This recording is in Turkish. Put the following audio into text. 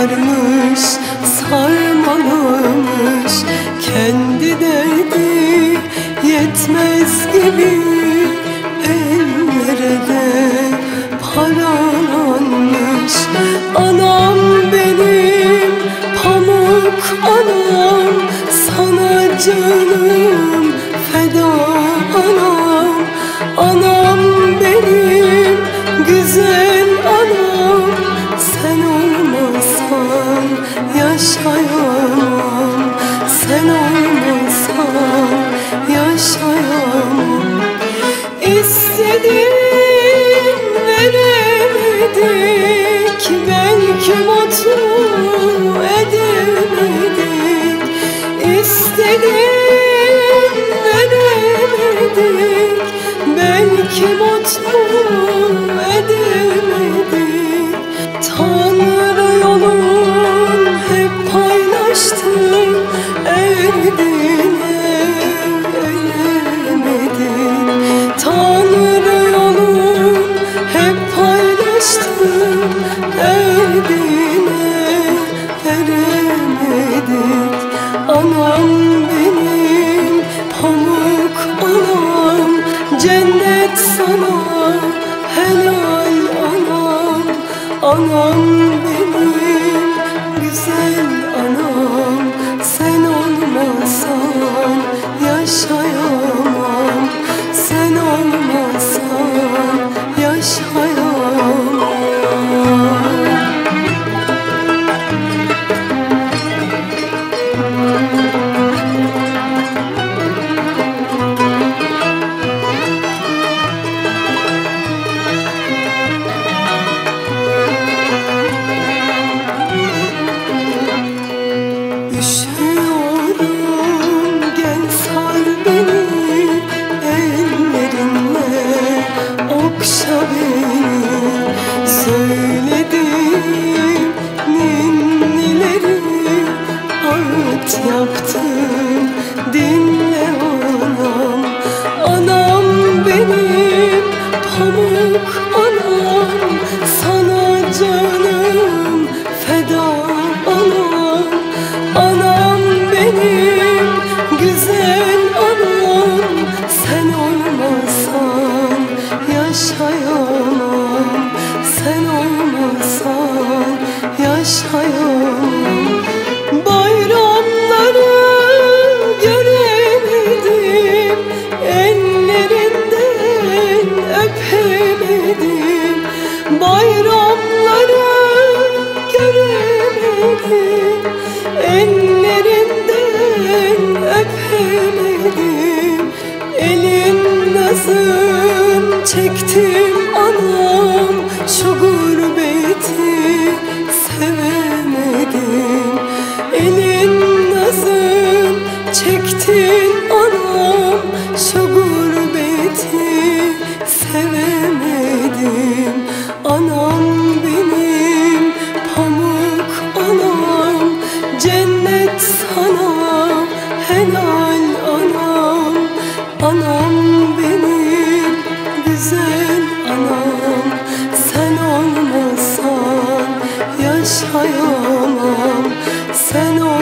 Lord. Sen olmasan yaşayamam? İstedim veremedik. Belki mutlu edemedik. İstedim veremedik. Belki mutlu Cennet sana helal anam Anam benim anam sana canım öpemedim Bayramları göremedim Ellerinden öpemedim. Elin nazın çektim anam Şu gurbeti sevemedim. Elin nazın çektin anam Anam benim güzel anam. Sen olmasan yaşayamam. Sen olmasan